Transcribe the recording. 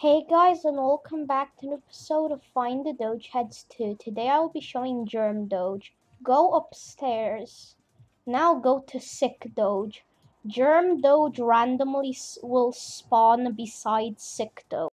Hey guys and welcome back to an episode of Find the Doge Heads 2. Today I will be showing Germ Doge. Go upstairs. Now go to Sick Doge. Germ Doge randomly will spawn beside Sick Doge.